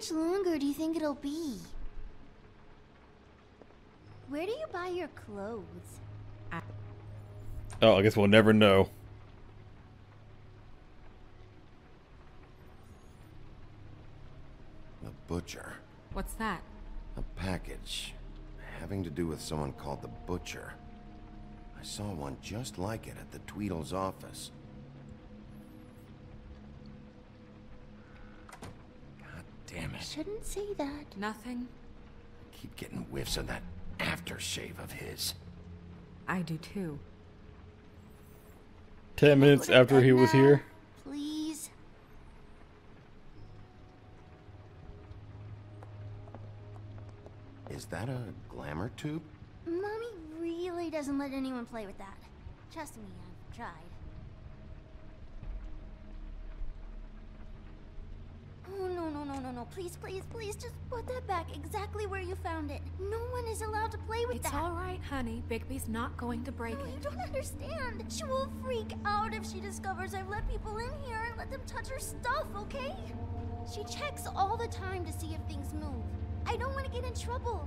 much longer do you think it'll be? Where do you buy your clothes? Oh, I guess we'll never know. The butcher. What's that? A package having to do with someone called the Butcher. I saw one just like it at the Tweedle's office. God damn it. Shouldn't say that. Nothing. Keep getting whiffs of that aftershave of his. I do too. Ten minutes after he was now, here. Please. Is that a glamour tube? Mommy really doesn't let anyone play with that. Trust me, I've tried. Oh, no, no, no, no, no. Please, please, please, just put that back exactly where you found it. No one is allowed to play with It's that. It's all right, honey. Bigby's not going to break No, you don't understand. She will freak out if she discovers I've let people in here and let them touch her stuff, okay? She checks all the time to see if things move. I don't want to get in trouble.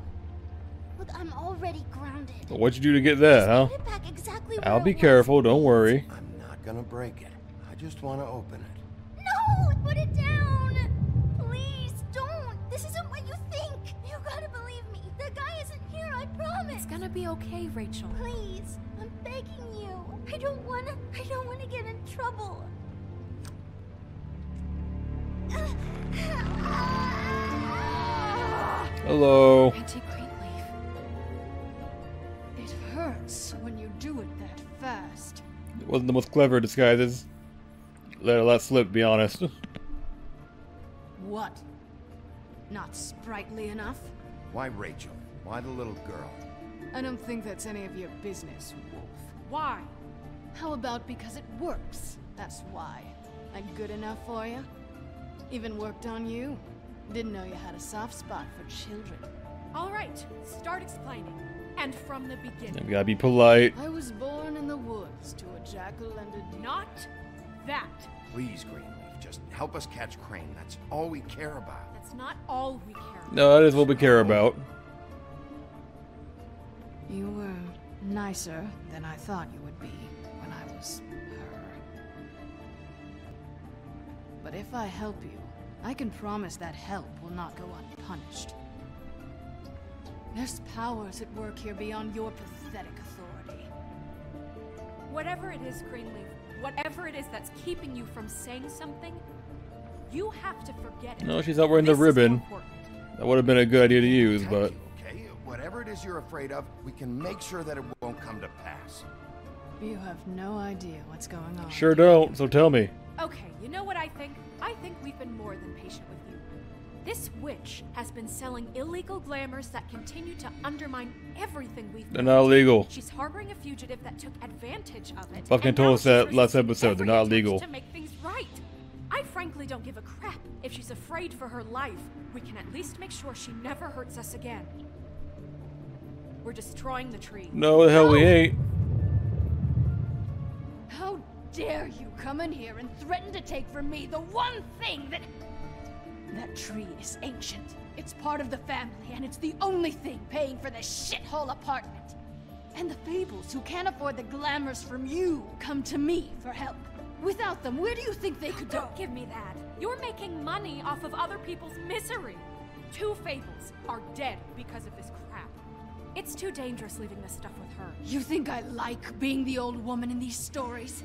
Look, I'm already grounded. But what'd you do to get that, huh? Put it back exactly where I'll it be was. careful, don't worry. I'm not gonna break it. I just want to open it. No, put it down. Be okay, Rachel. Please, I'm begging you. I don't wanna. I don't wanna get in trouble. Hello. It hurts when you do it that fast. It wasn't the most clever disguises. Let her let slip, be honest. What? Not sprightly enough? Why Rachel? Why the little girl? I don't think that's any of your business, Wolf. Why? How about because it works? That's why. I'm good enough for you? Even worked on you? Didn't know you had a soft spot for children. All right, start explaining. And from the beginning. We gotta be polite. I was born in the woods to a jackal and a deer. Not that. Please, Greenleaf, just help us catch Crane. That's all we care about. That's not all we care about. No, that is what we care about. You were nicer than I thought you would be when I was her. But if I help you, I can promise that help will not go unpunished. There's powers at work here beyond your pathetic authority. Whatever it is, Greenleaf, whatever it is that's keeping you from saying something, you have to forget it. No, she's not wearing the This is more ribbon. That would have been a good idea to use, but you, okay? Whatever it is you're afraid of, we can make sure that it won't come to pass. You have no idea what's going on. sure don't. So tell me. Okay, you know what I think? I think we've been more than patient with you. This witch has been selling illegal glamours that continue to undermine everything we've They're not illegal. She's harboring a fugitive that took advantage of it. Fucking and told now us that last episode. They're not illegal. To make things right. I frankly don't give a crap if she's afraid for her life. We can at least make sure she never hurts us again. We're destroying the tree. No, the hell we ain't. How dare you come in here and threaten to take from me the one thing that. That tree is ancient. It's part of the family, and it's the only thing paying for this shithole apartment. And the Fables, who can't afford the glamours from you, come to me for help. Without them, where do you think they could go? Don't give me that. You're making money off of other people's misery. Two fables are dead because of this crap. It's too dangerous leaving this stuff with her. You think I like being the old woman in these stories?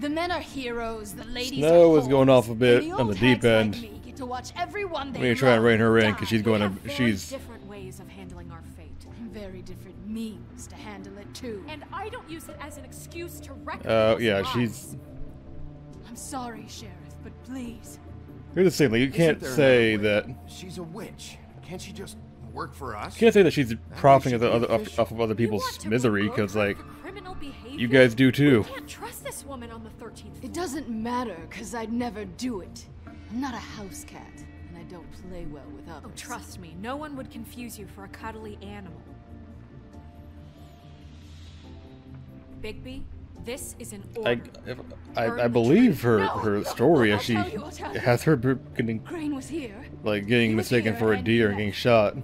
The men are heroes, the ladies Snow are is going off a bit the on the deep hags like end. me get to watch everyone they We ain't trying to love rein her in die. because she's We going have to. very She's. different ways of handling our fate. Very different means to handle it too. And I don't use it as an excuse to wreck Uh, yeah, lives. she's. I'm sorry, Sheriff, but please. Here's the thing. Like, you can't say that. She's a witch. Can't she just work for us? Can't say that she's profiting should off, be other, off, off of other people's want misery because, like, for criminal behavior? you guys do too. We can't trust this woman on the 13th It doesn't matter, because I'd never do it. I'm not a house cat, and I don't play well with oh, others. Oh, trust me, no one would confuse you for a cuddly animal. Bigby, This is an I, order. if, I, I believe her No, her story I'll as she you, I'll tell you. has her b- getting Crane was here. like getting He was mistaken here for a and deer and getting shot.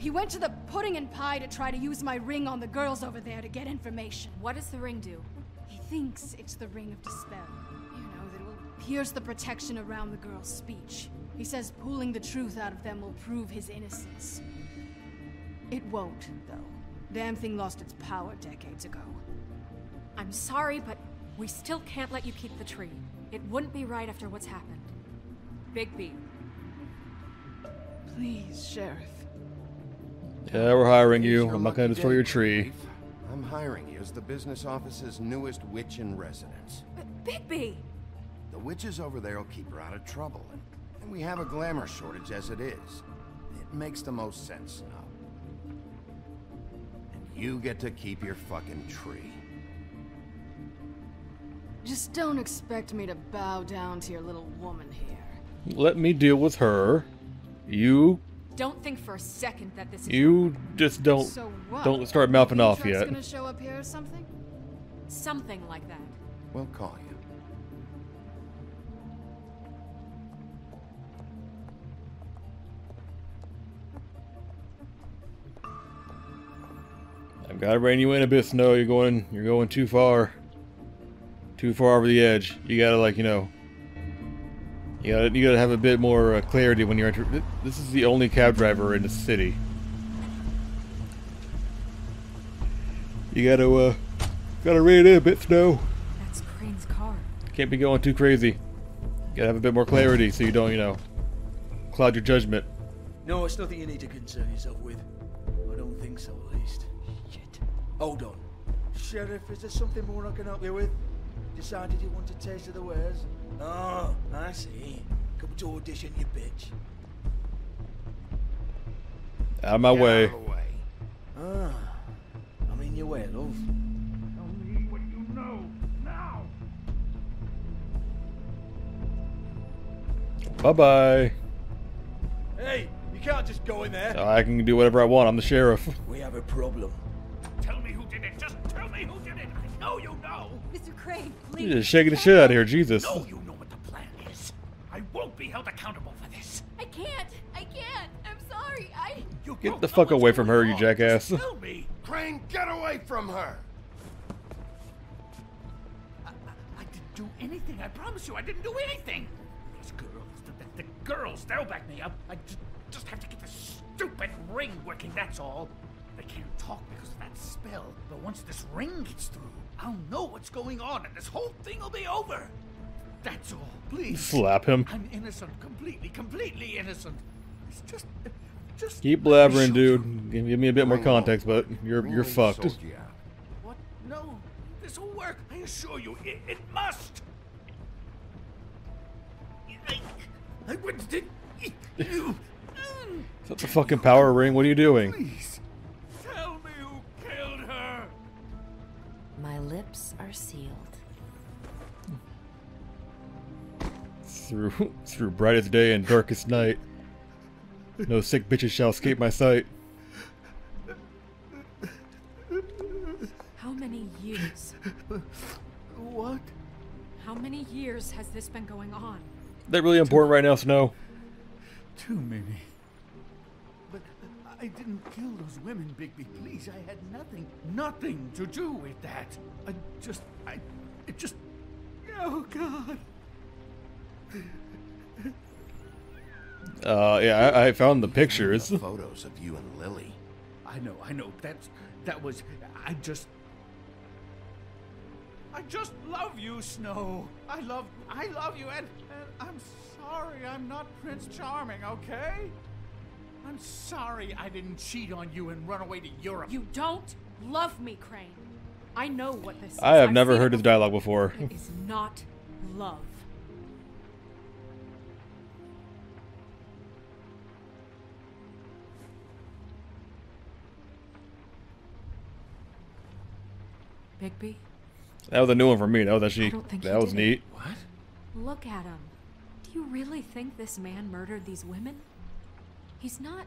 He went to the pudding and pie to try to use my ring on the girls over there to get information. What does the ring do? He thinks it's the ring of dispel. You know, that it will pierce the protection around the girl's speech. He says pulling the truth out of them will prove his innocence. It won't, though. Damn thing lost its power decades ago. I'm sorry, but we still can't let you keep the tree. It wouldn't be right after what's happened. Bigby, Please, Sheriff. Yeah, we're hiring you. I'm not gonna destroy your tree. I'm hiring you as the business office's newest witch in residence. B- Bigby! The witches over there will keep her out of trouble, and, and we have a glamour shortage as it is. It makes the most sense now. And you get to keep your fucking tree. Just don't expect me to bow down to your little woman here. Let me deal with her. You Don't think for a second that this is you just don't so what? don't start mouthing The off truck's yet. gonna show up here or something? something like that. We'll call you. I've got to rein you in a bit, Snow. You're going you're going too far. Too far over the edge. You gotta like you know. You gotta you gotta have a bit more uh, clarity when you're enter. This is the only cab driver in the city. You gotta uh, gotta rein it in a bit, Snow. That's Crane's car. Can't be going too crazy. Gotta have a bit more clarity so you don't you know cloud your judgment. No, it's nothing you need to concern yourself with. I don't think so, at least. Shit. Hold on. Sheriff, is there something more I can help you with? Decided you want a taste of the wares? Oh, I see. Come to audition, you bitch. Out of my Get way. Out of the way. Ah, I'm in your way, love. Tell me what you know now. Bye bye. Hey, you can't just go in there. I can do whatever I want. I'm the sheriff. We have a problem. Tell me who did it. Just tell me who did it. I know you know. Mr. Crane, please. You're just shaking the shit out of here, Jesus. know you know what the plan is. I won't be held accountable for this. I can't. I can't. I'm sorry. I. You Get the fuck away from her, you jackass. Just Tell me. Crane, get away from her! I, I didn't do anything. I promise you, I didn't do anything. Those girls, the, the, the girls, they'll back me up. I just, just have to get this stupid ring working. That's all. They can't talk because of that spell. But once this ring gets through, I'll know what's going on, and this whole thing will be over. That's all. Please. Slap him. I'm innocent, completely, completely innocent. It's just, just Keep blabbering, dude. Give, give me a bit more context, but you're you're fucked. sold you out. What? No, this will work. I assure you, it, it must. I, I wouldn't you. Is that the fucking power ring? What are you doing? Please, are sealed. Through through brightest day and darkest night. No sick bitches shall escape my sight. How many years? What? How many years has this been going on? That really important right now, Snow. Too many. But I didn't kill those women, Bigby. Please, I had nothing, nothing to do with that. I just, I, it just, oh God. Uh, yeah, I, I found the pictures. The photos of you and Lily. I know, I know. That's that was. I just. I just love you, Snow. I love, I love you, and, and I'm sorry I'm not Prince Charming, okay? I'm sorry I didn't cheat on you and run away to Europe. You don't love me, Crane. I know what this is. I have I've never heard it this dialogue before. before. It is not love. Bigby, That was a new one for me. That was I actually don't think that was did it. neat. what? look at him. Do you really think this man murdered these women? He's not.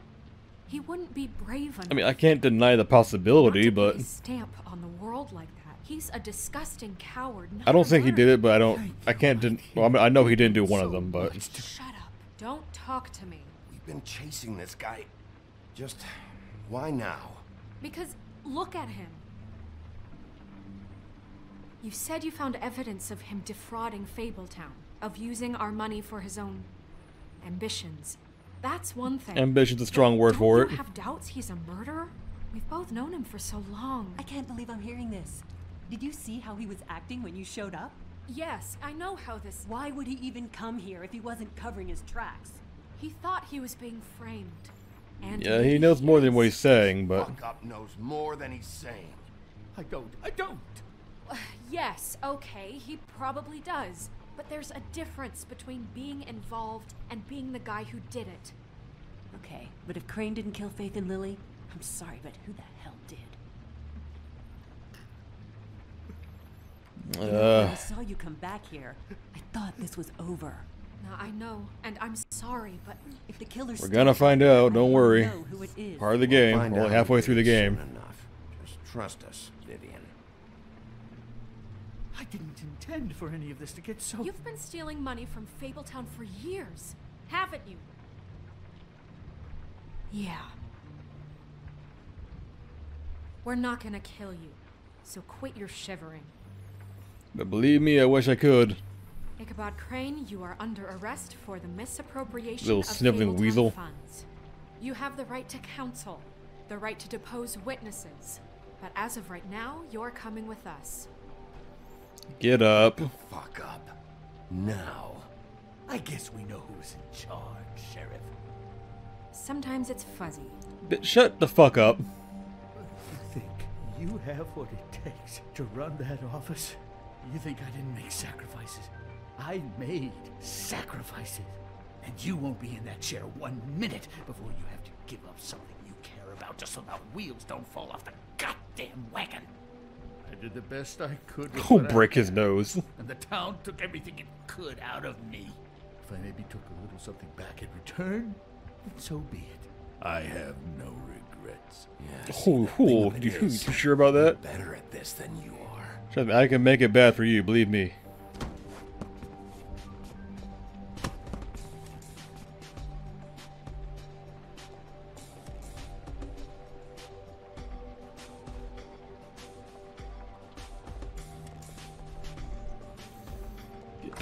He wouldn't be brave enough. I mean, I can't deny the not possibility, to put but his stamp on the world like that. He's a disgusting coward. I don't think he did it, but I don't. I can't. Den- well, I, mean, I know he didn't do one of them, but Shut up. Don't talk to me. We've been chasing this guy. Just why now? Because look at him. You said you found evidence of him defrauding Fabletown, of using our money for his own ambitions. That's one thing. ambition's a strong word Don't for you it. have doubts he's a murderer? We've both known him for so long. I can't believe I'm hearing this. Did you see how he was acting when you showed up? Yes, I know how this. Why would he even come here if he wasn't covering his tracks? He thought he was being framed. And Yeah, he maybe knows more than what he's saying, but Fuck up knows more than he's saying. I don't. I don't. Yes, okay, he probably does. But there's a difference between being involved and being the guy who did it. Okay, but if Crane didn't kill Faith and Lily, I'm sorry, but who the hell did? You when uh, I saw you come back here, I thought this was over. Now, I know, and I'm sorry, but If the killer's We're gonna find out, don't worry. know who it is. part of the game. Find We're only halfway through the game. enough. Just trust us, Vivian. I didn't intend for any of this to get so. you've been stealing money from Fabletown for years, haven't you? Yeah. We're not gonna kill you, so quit your shivering. But believe me, I wish I could. Ichabod Crane, you are under arrest for the misappropriation Little of sniveling Fabletown weasel. funds. You have the right to counsel, the right to depose witnesses, but as of right now, you're coming with us. Get up. Fuck up. Now. I guess we know who's in charge, Sheriff. Sometimes it's fuzzy. But shut the fuck up. You think you have what it takes to run that office? You think I didn't make sacrifices? I made sacrifices. And you won't be in that chair one minute before you have to give up something you care about just so the wheels don't fall off the goddamn wagon. Did the best I could. Oh, I break his nose. And the town took everything it could out of me. If I maybe took a little something back in return, then so be it. I have no regrets. Yes. Oh, oh, you, you sure about that? Better at this than you are. I can make it bad for you. Believe me.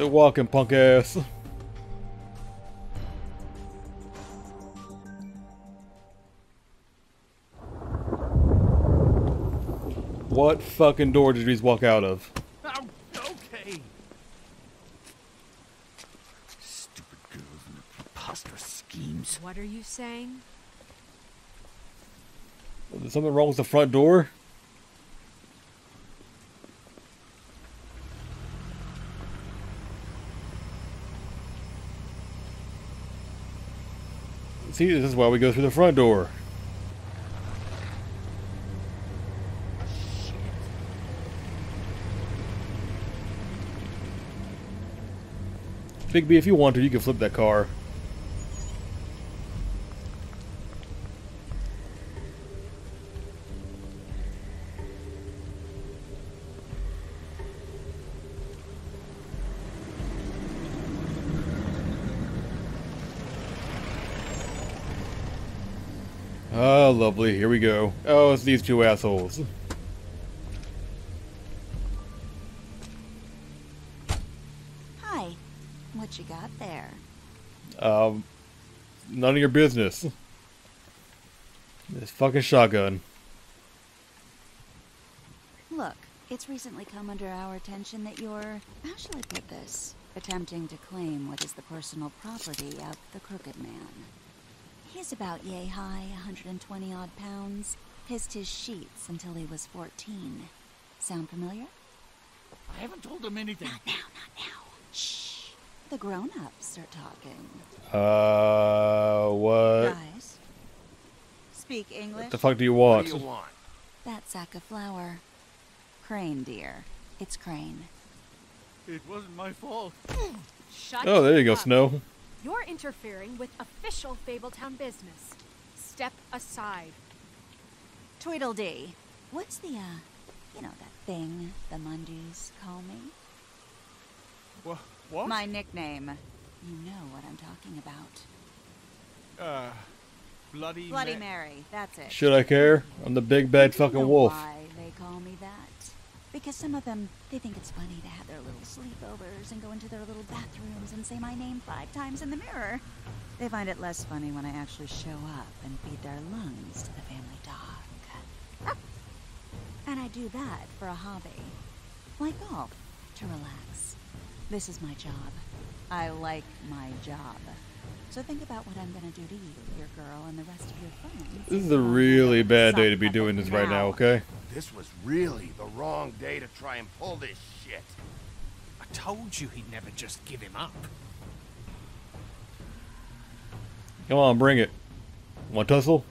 Get to walking, punk ass. What fucking door did you just walk out of? Oh, okay. Stupid girls and their preposterous schemes. What are you saying? Is something wrong with the front door? See, this is why we go through the front door. Big B, if you want to, you can flip that car. Ah, lovely. Here we go. Oh, it's these two assholes. Hi. What you got there? Um, none of your business. This fucking shotgun. Look, it's recently come under our attention that you're, how shall I put this, attempting to claim what is the personal property of the Crooked Man. He's about yay high, 120 odd pounds, pissed his sheets until he was 14. Sound familiar? I haven't told him anything. Not now, not now. Shh. The grown-ups are talking. Uh, what Guys, speak English. What the fuck do you want? What want? do you want? That sack of flour. Crane, dear. It's Crane. It wasn't my fault. Shut Oh, there you go. Snow. You're interfering with official Fabletown business. Step aside. Tweedledee. What's the, uh, you know, that thing the Mundys call me. Wha what? My nickname. You know what I'm talking about. Uh, Bloody Bloody Ma- Mary, that's it. Should I care? I'm the big bad you fucking know wolf. Why they call me that? Because some of them, they think it's funny to have their little sleepovers and go into their little bathrooms and say my name five times in the mirror. They find it less funny when I actually show up and feed their lungs to the family dog. And I do that for a hobby. Like golf, to relax. This is my job. I like my job. So think about what I'm gonna do to you, your girl, and the rest of your friends. This is a really bad day to be doing this right now, okay? This was really the wrong day to try and pull this shit. I told you he'd never just give him up. Come on, bring it. Want tussle?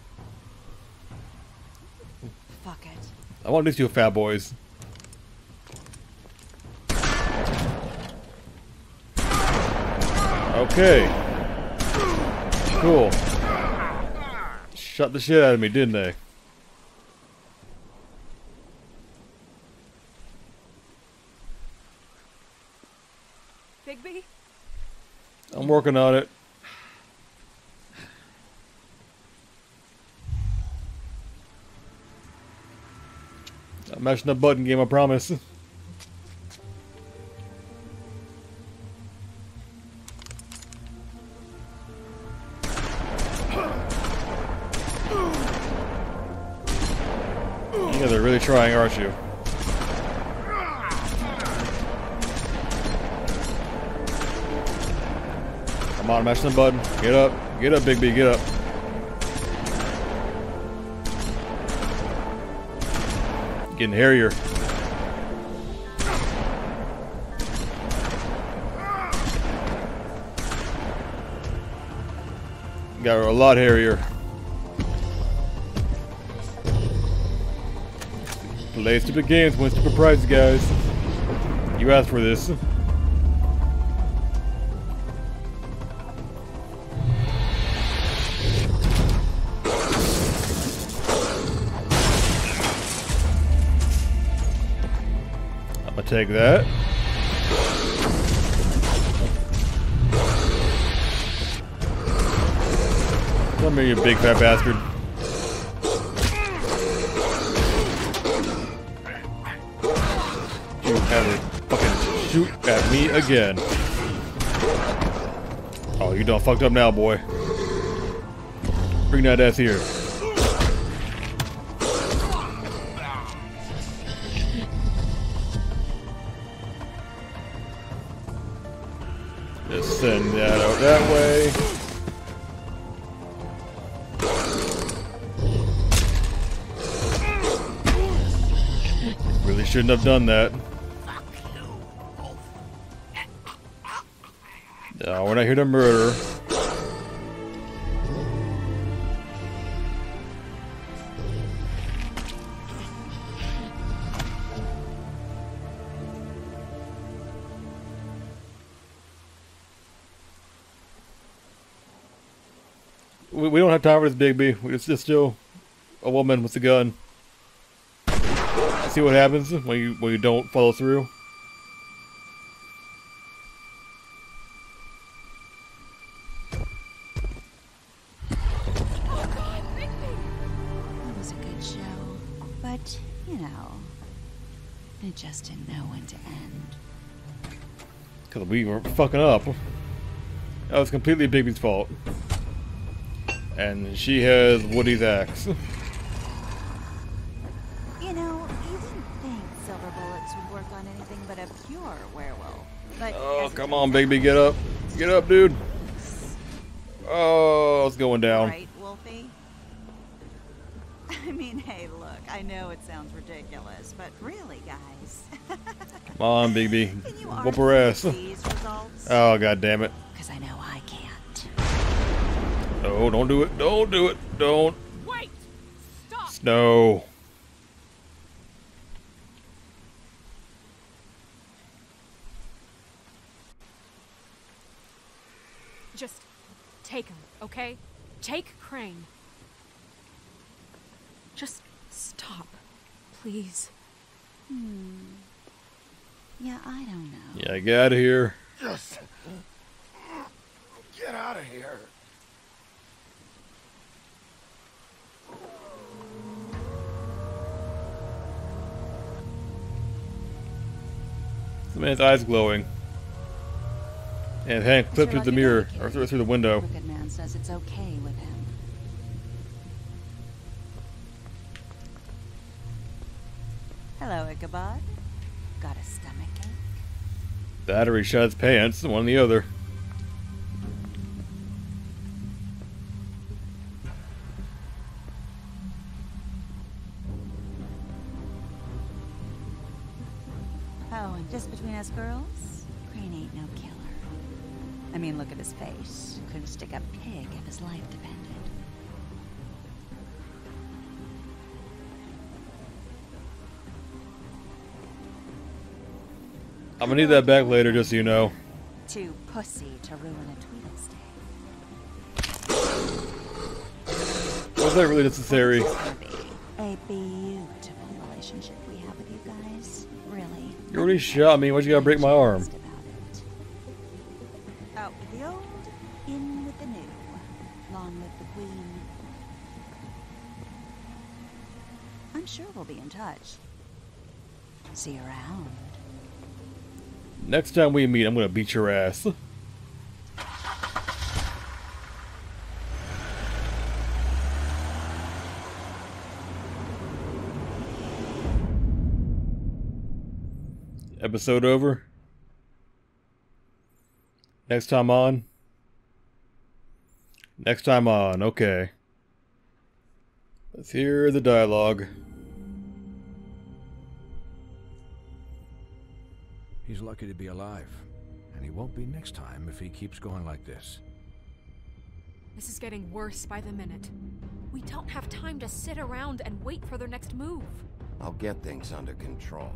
Fuck it. I want these two fat boys. Okay. Cool. Shut the shit out of me, didn't they? Bigby? I'm working on it. I'm mashing the button game, I promise. Button. Get up. Get up, Big B, get up. Getting hairier. Got her a lot hairier. Play stupid games, win stupid prizes, guys. You asked for this. Take that. Come here, you big fat bastard. You ever fucking shoot at me again. Oh, you done fucked up now, boy. Bring that ass here. Send that out that way. Really shouldn't have done that. No, we're not here to murder. We, don't have time for this, Big B. It's just still a woman with a gun. See what happens when you when you don't follow through. That was a good show. But, you know, it just didn't know when to end. Because we were fucking up. That was completely Bigby's fault. And she has Woody's axe. You know, you wouldn't think silver bullets would work on anything but a pure werewolf. But Oh, come on, Bigby, get up. Get up, dude. Oh, it's going down. Right, Wolfie? I mean, hey, look, I know it sounds ridiculous, but really, guys. Come on, Bigby. Can you Whoop her ass. with these results? Oh, god damn it. No, don't do it. Don't do it. Don't. Wait! Stop! No. Just take him, okay? Take Crane. Just stop, please. Hmm. Yeah, I don't know. Yeah, get out of here. Just get out of here. The man's eyes glowing. And hand clipped through the mirror, or through, through the window. Crooked Man says it's okay with him. Hello, Ichabod. Got a stomach ache? Battery shot his pants, one or the other. And just between us girls, Crane ain't no killer. I mean, look at his face. Couldn't stick a pig if his life depended. I'm gonna need that back later, just so you know. Too pussy to ruin a Tweedlestay. Was that really necessary? Already shot me, why'd you gotta break my arm? Out with the old, in with the new. Long live the queen. I'm sure we'll be in touch. See you around. Next time we meet, I'm gonna beat your ass. Episode over. Next time on. Next time on, okay. Let's hear the dialogue. He's lucky to be alive. And he won't be next time if he keeps going like this. This is getting worse by the minute. We don't have time to sit around and wait for their next move. I'll get things under control.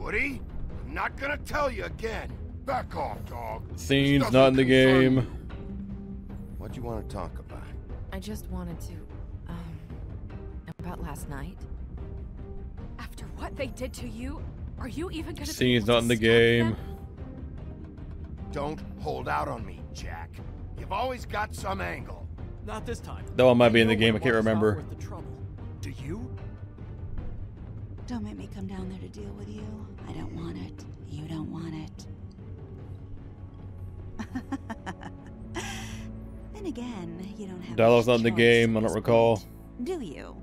Woody, I'm not gonna tell you again. Back off, dog. Scene's not in the game. you. What do you want to talk about? I just wanted to, um, about last night. After what they did to you, are you even gonna be Scene's not in the game. them? Don't hold out on me, Jack. You've always got some angle. Not this time. That one might be in the game, I can't remember. the trouble. Do you? Don't make me come down there to deal with you. I don't want it. You don't want it. then again, you don't have Dialogue's not in the game, I don't recall. point, Do you?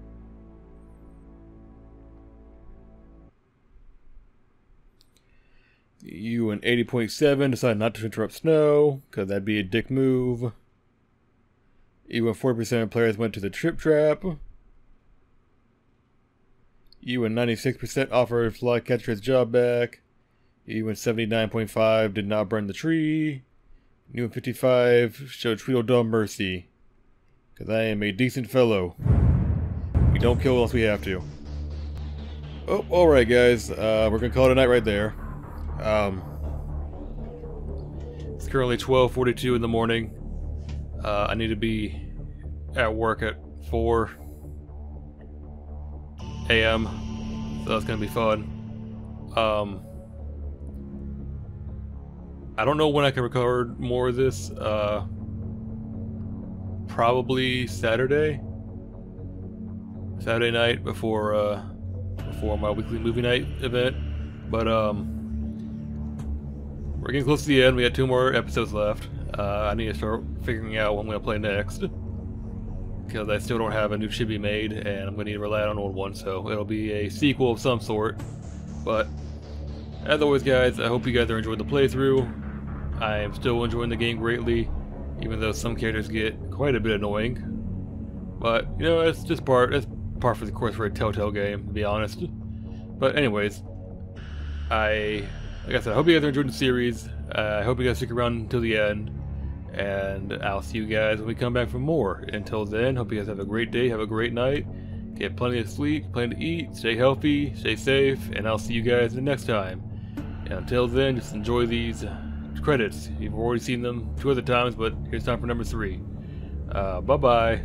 You and 80.7 decide not to interrupt Snow, because that'd be a dick move. You and 40% of players went to the Trip Trap. You and 96% offered Flycatcher his job back. You and 79.5 did not burn the tree. You and 55 showed Tweedledum mercy. Because I am a decent fellow. We don't kill unless we have to. Oh, alright guys. Uh, we're gonna call it a night right there. Um, it's currently 12:42 in the morning. Uh, I need to be at work at 4 a.m. So that's gonna be fun. Um, I don't know when I can record more of this. Uh, probably Saturday. Saturday night before uh, before my weekly movie night event. But um. We're getting close to the end. We got two more episodes left. Uh, I need to start figuring out what I'm to play next. Because I still don't have a new chibi made, and I'm going to need to rely on an old one, so it'll be a sequel of some sort. But, as always, guys, I hope you guys are enjoying the playthrough. I am still enjoying the game greatly, even though some characters get quite a bit annoying. But, you know, it's just part, it's part for the course for a Telltale game, to be honest. But anyways, I like I said, I hope you guys are enjoying the series. Uh, I hope you guys stick around until the end. And I'll see you guys when we come back for more. Until then, hope you guys have a great day, have a great night. Get plenty of sleep, plenty to eat, stay healthy, stay safe, and I'll see you guys the next time. And until then, just enjoy these credits. You've already seen them two other times, but here's time for number three. Uh, bye bye.